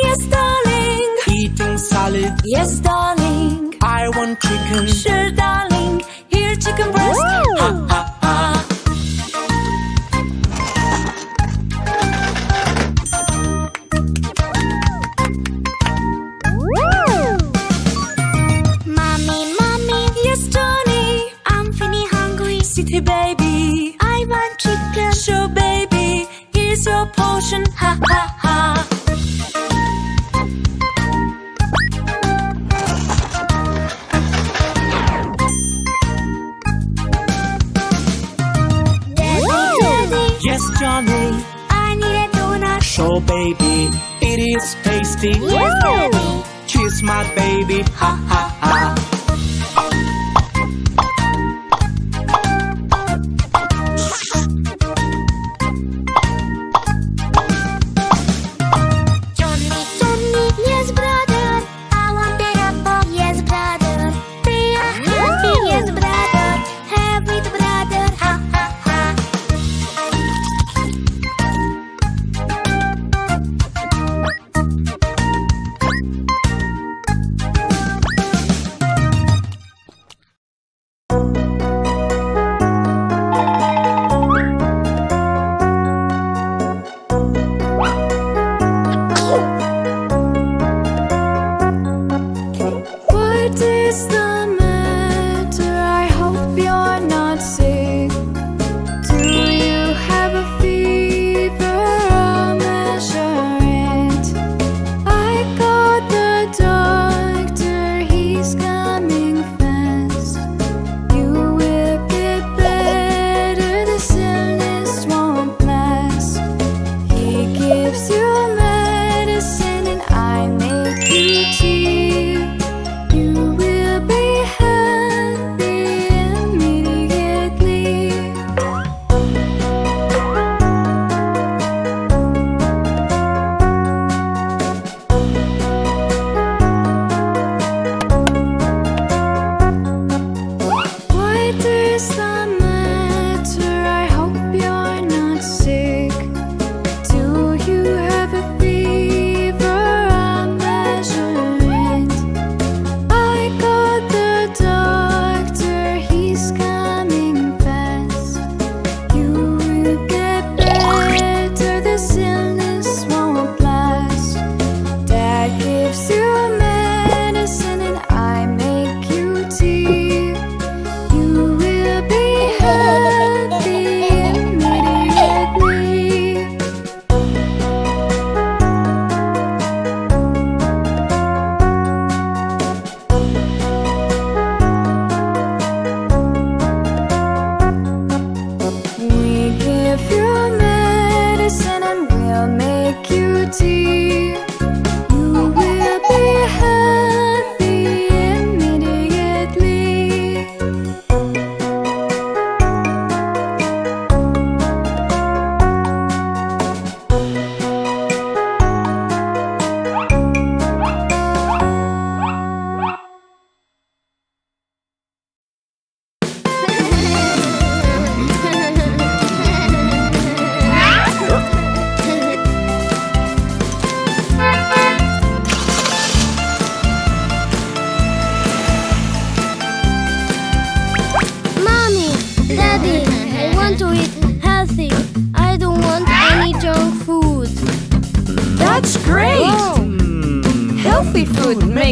Yes, darling. Eating salad. Yes, darling. I want chicken. Sure, darling. Here, chicken breast. Woo! Ha, ha, ha. City baby, I want chicken. Sure, baby, here's your portion. Johnny. I need a donut. show baby, it is tasty. Yes, daddy. Cheers, my baby. Ha ha ha.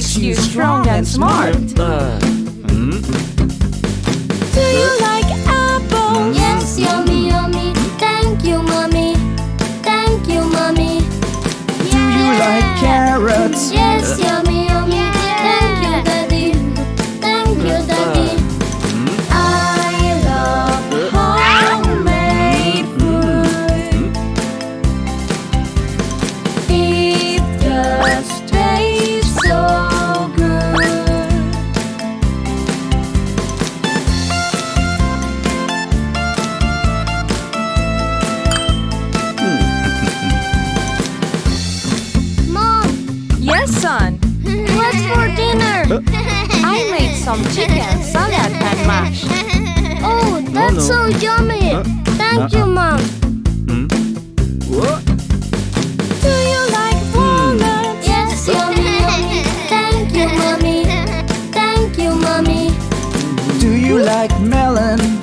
makes you strong and smart. Uh, hmm? Do you like apples? Mm. Yes, yummy, yummy. Thank you, mommy. Thank you, mommy. Yeah. Do you like carrots? Yeah. some chicken salad and mash. Oh, that's no. so yummy! Uh, Thank uh, you, Mom. Hmm? What? Do you like. Hmm. Yes. Thank you, Mommy. Thank you, Mommy. Do you like melon?